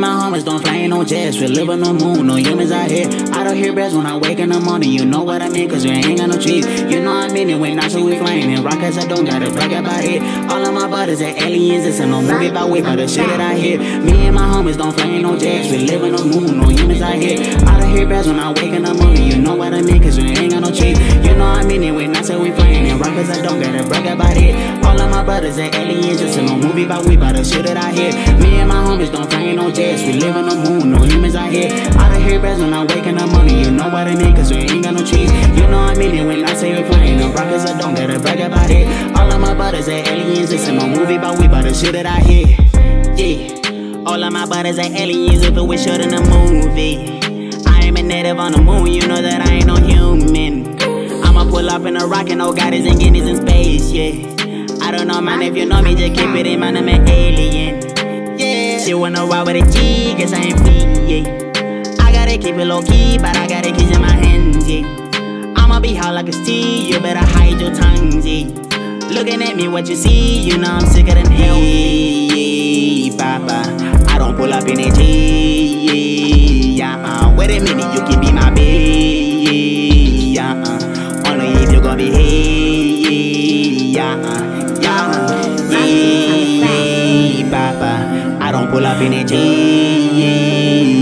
my homies don't fly in no jets. We live on the moon, no humans out here. I don't hear bells when I wake in the morning. You know what I mean, cause we ain't got no trees. You know I mean it when I say we flying. And rockets, I don't gotta brag about it. All of my brothers are aliens. It's a no movie about way, by the shit that I hear. Me and my homies don't fly in no jets. We live on the moon, no humans out here. I don't hear bells when I wake in the morning. You know what I mean, cause we ain't got no trees. You know I mean it when I say we flying. And rockets, I don't Of my brothers are aliens. It's a movie about we, by the shit that I hear. Me and my homies don't in no jets. We live on the moon, no humans out here. I don't hear bells when I wake in the morning. You know what I mean, cause we ain't got no trees. You know I mean it when I say we flying. The rockets, I don't gotta brag about it. All of my brothers are aliens. It's a no movie about we, by the shit that I hear. Yeah. All of my brothers are aliens if it was shot in a movie. I am a native on the moon, you know that I ain't no human. I'ma pull up in a rocket, no goddess and guineas in space, yeah. I don't know, man, if you know me, just keep it in mind, I'm an alien. Yeah, she wanna ride with a G, guess I ain't free, yeah. I gotta keep it low key, but I gotta keys in my hands, yeah. I'ma be hot like a steam, you better hide your tongues, yeah. Looking at me, what you see, you know I'm sicker than hell. Yeah, papa, I don't pull up in a G. G.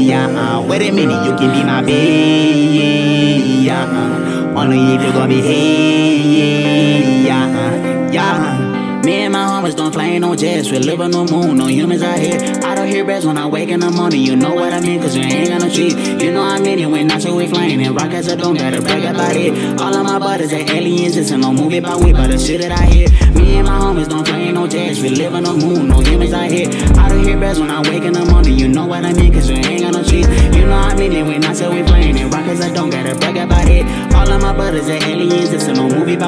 Yeah, wait a minute, you can be my babe. Yeah, only if you gonna be hey. Yeah, jets. We live on moon, no humans out here. I don't hear bells when I wake in the morning. You know what I mean, cause we ain't got no trees. You know I mean it when I say we flying. And rockets, I don't gotta brag about it. All of my brothers are aliens. It's a no movie about we, but the shit that I hear. Me and my homies don't play in no jets. We live on moon, no humans out here. I don't hear bells when I wake in the morning. You know what I mean, cause we ain't got no trees. You know I mean it when I say we flying. And rockets, I don't gotta brag about it. All of my brothers are aliens.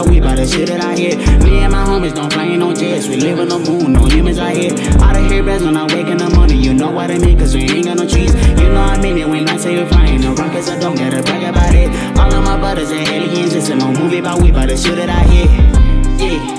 No we, but the shit that I hear. Me and my homies don't in no jets. We live on the moon, no humans out here. I don't hear bells when I wake in the morning. You know what I mean, cause we ain't got no trees. You know I mean it when I say we're flying. The rockets, I don't gotta brag about it. All of my brothers are aliens. It's a no movie about we, but the shit that I hear. Yeah.